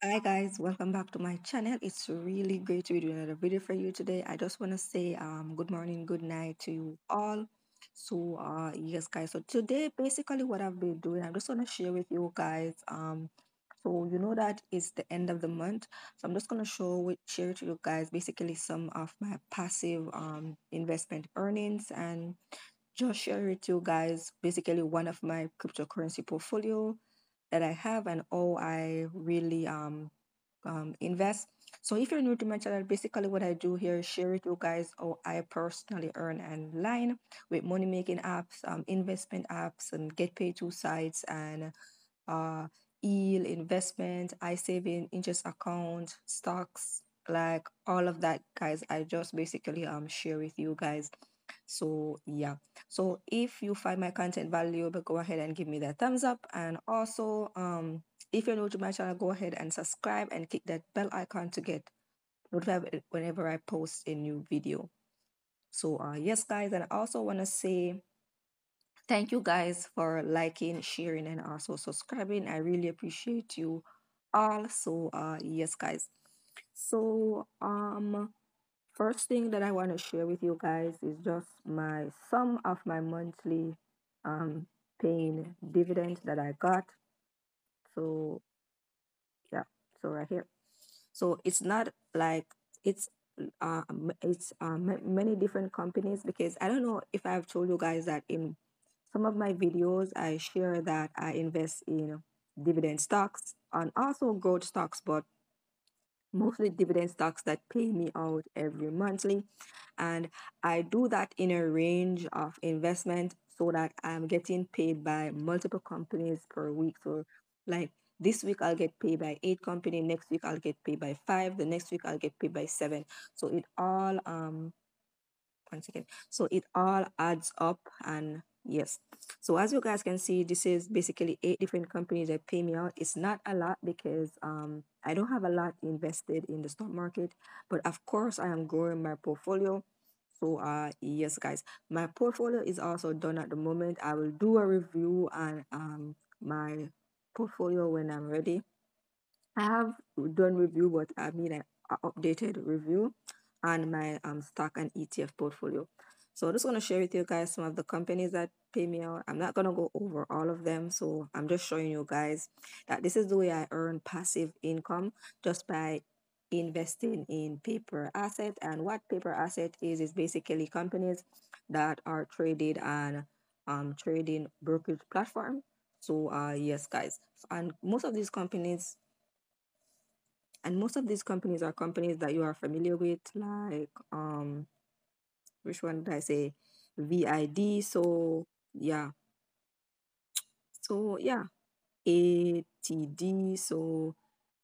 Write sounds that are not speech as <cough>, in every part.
Hi guys, welcome back to my channel. It's really great to be doing another video for you today. I just want to say um good morning, good night to you all. So uh yes guys, so today basically what I've been doing, I'm just gonna share with you guys um so you know that it's the end of the month. So I'm just gonna show with share to you guys basically some of my passive um investment earnings and just share with you guys basically one of my cryptocurrency portfolio that I have and all I really um um, invest. So if you're new to my channel, basically what I do here is share with you guys how I personally earn online with money making apps, um, investment apps, and get paid to sites and uh, yield investment, I saving interest account, stocks, like all of that, guys. I just basically um share with you guys. So yeah. So if you find my content valuable, go ahead and give me that thumbs up. And also, um, if you're new to my channel, go ahead and subscribe and click that bell icon to get notified whenever I post a new video. So uh yes guys, and I also wanna say thank you guys for liking, sharing, and also subscribing. I really appreciate you all. So uh yes guys. So um First thing that I want to share with you guys is just my sum of my monthly um paying dividend that I got. So yeah, so right here. So it's not like it's uh it's um ma- many different companies because I don't know if I've told you guys that in some of my videos I share that I invest in dividend stocks and also growth stocks, but mostly dividend stocks that pay me out every monthly. And i do that in a range of investment so that i'm getting paid by multiple companies per week. So like this week i'll get paid by eight company next week i'll get paid by five the next week i'll get paid by seven. So it all um one second. So it all adds up and yes. So as you guys can see, this is basically eight different companies that pay me out. It's not a lot because um I don't have a lot invested in the stock market, but of course I am growing my portfolio. So uh yes guys, my portfolio is also done at the moment. I will do a review on um my portfolio when I'm ready. I have done review, but I mean an updated review on my um stock and ETF portfolio. So I'm just gonna share with you guys some of the companies that pay me out. I'm not gonna go over all of them, so I'm just showing you guys that this is the way I earn passive income just by investing in paper asset. And what paper asset is is basically companies that are traded on um trading brokerage platform. So uh yes guys. And most of these companies and most of these companies are companies that you are familiar with, like um, which one did I say? VID. So yeah, so yeah, ATD. So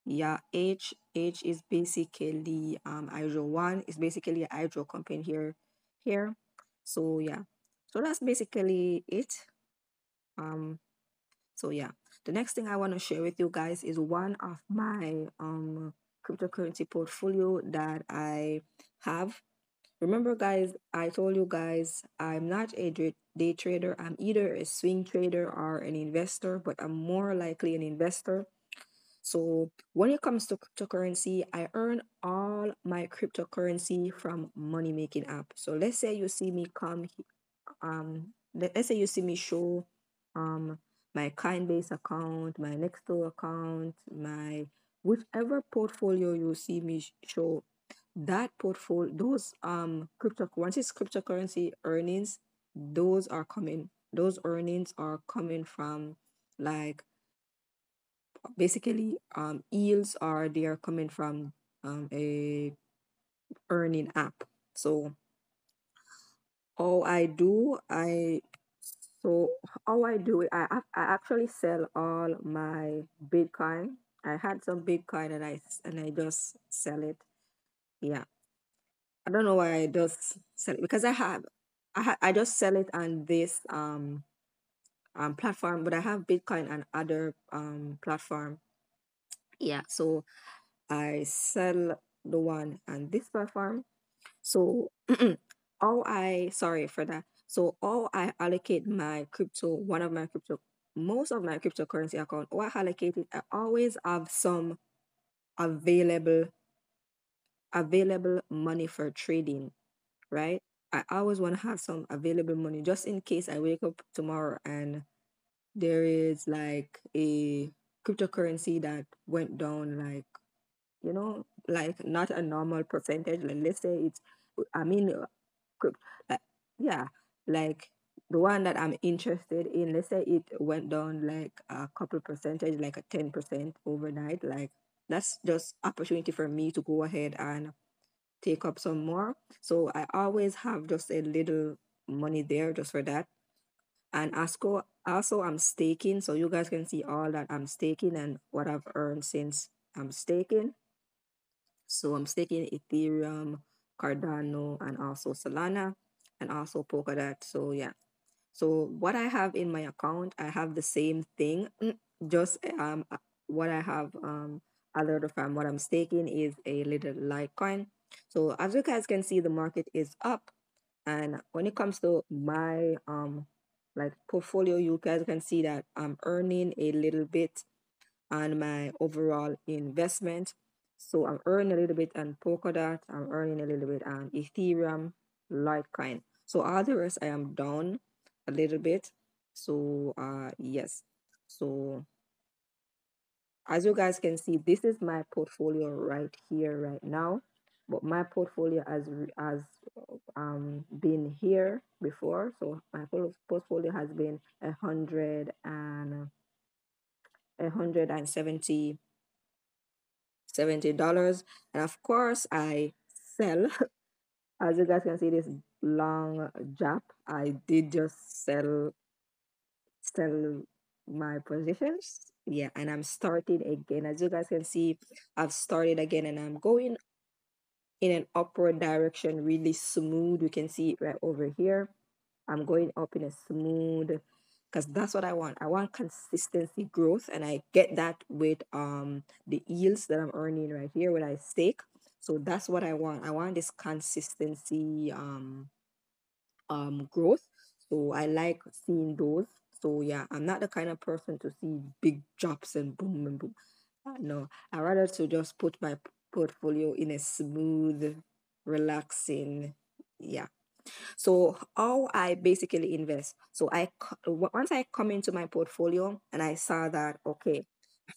yeah, H H is basically um Hydro One is basically a hydro company here here. So yeah, so that's basically it. Um, so yeah, the next thing I want to share with you guys is one of my um cryptocurrency portfolio that I have Remember, guys, I told you guys I'm not a day trader. I'm either a swing trader or an investor, but I'm more likely an investor. So when it comes to cryptocurrency, I earn all my cryptocurrency from money making app. So let's say you see me come, um, let- let's say you see me show, um, my Coinbase account, my Nexo account, my whichever portfolio you see me show that portfolio those um crypto once it's cryptocurrency earnings those are coming those earnings are coming from like basically um yields are they are coming from um a earning app. So all i do i so all i do i i actually sell all my bitcoin. I had some bitcoin and I and i just sell it yeah I don't know why I just sell it because I have I ha- I just sell it on this um um platform, but I have Bitcoin and other um platform. Yeah, so I sell the one on this platform. So <clears throat> all I sorry for that. So all I allocate my crypto, one of my crypto, most of my cryptocurrency account, all I allocate it, I always have some available available money for trading, right? I always want to have some available money just in case I wake up tomorrow and there is like a cryptocurrency that went down like you know like not a normal percentage like let's say it's i mean like yeah like the one that i'm interested in let's say it went down like a couple percentage like a 10% overnight like that's just opportunity for me to go ahead and take up some more so i always have just a little money there just for that and also, also I'm staking, so you guys can see all that I'm staking and what I've earned since I'm staking. So I'm staking Ethereum, Cardano, and also Solana, and also Polkadot. So yeah. So what I have in my account, I have the same thing. mm, Just um what I have um other from what I'm staking is a little Litecoin. So as you guys can see, the market is up. And when it comes to my um like portfolio, you guys can see that I'm earning a little bit on my overall investment. So I'm earning a little bit on Polkadot, I'm earning a little bit on Ethereum, Litecoin. So all the rest I am down a little bit. So uh yes. So as you guys can see, this is my portfolio right here, right now. But my portfolio has has um been here before, so my portfolio has been a hundred and a hundred and seventy seventy dollars, and of course I sell. <laughs> As you guys can see, this long gap, I did just sell sell my positions. Yeah, and I'm starting again. As you guys can see, I've started again and I'm going in an upward direction really smooth. You can see it right over here. I'm going up in a smooth because that's what I want. I want consistency growth and I get that with um the yields that I'm earning right here when I stake. So that's what I want. I want this consistency um um growth. So I like seeing those. So yeah, I'm not the kind of person to see big drops and boom and boom. Uh, No, I rather to just put my portfolio in a smooth, relaxing, yeah. So how I basically invest. So I once I come into my portfolio and I saw that okay,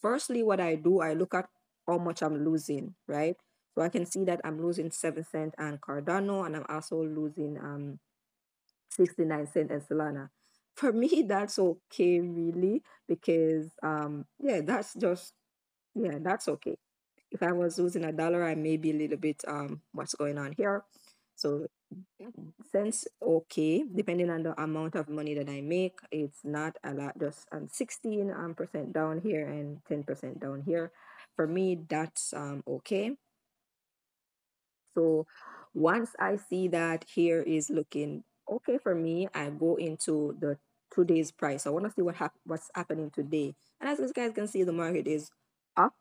firstly what I do I look at how much I'm losing, right? So I can see that I'm losing seven cent and Cardano, and I'm also losing um 69 cent and Solana. For me, that's okay, really, because um yeah, that's just yeah, that's okay. If I was losing a dollar, I may be a little bit um what's going on here. So cents okay, depending on the amount of money that I make, it's not a lot, just um 16 um, percent down here and 10% down here. For me, that's um okay. So once I see that here is looking okay for me, I go into the today's price. I want to see what hap- what's happening today. And as you guys can see, the market is up.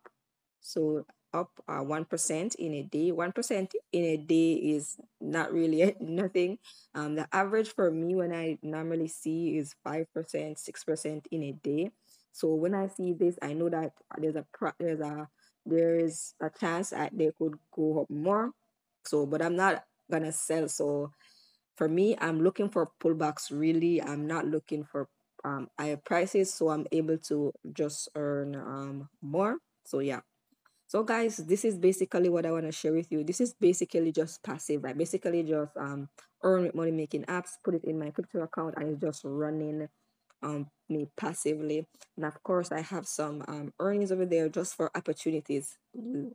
So up uh, 1% in a day. 1% in a day is not really <laughs> nothing. Um, the average for me when I normally see is 5%, 6% in a day. So when I see this, I know that there's a there's a there's a chance that they could go up more so, but I'm not gonna sell. So for me, I'm looking for pullbacks really. I'm not looking for um higher prices, so I'm able to just earn um more. So yeah. So guys, this is basically what I want to share with you. This is basically just passive. I basically just um earn money making apps, put it in my crypto account, and it's just running um me passively. And of course, I have some um earnings over there just for opportunities,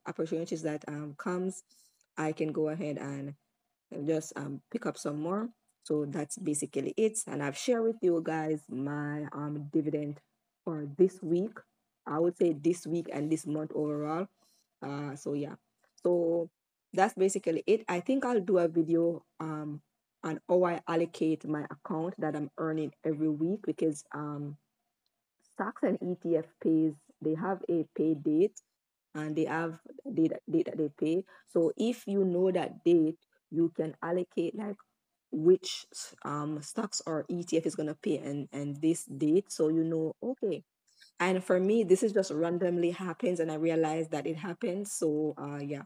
opportunities that um comes. I can go ahead and and just um pick up some more. So that's basically it. And I've shared with you guys my um dividend for this week. I would say this week and this month overall. Uh so yeah. So that's basically it. I think I'll do a video um on how I allocate my account that I'm earning every week because um stocks and ETF pays they have a pay date and they have date, date that they pay. So if you know that date, you can allocate like which um stocks or ETF is gonna pay and and this date. So you know, okay, and for me this is just randomly happens and i realize that it happens so uh yeah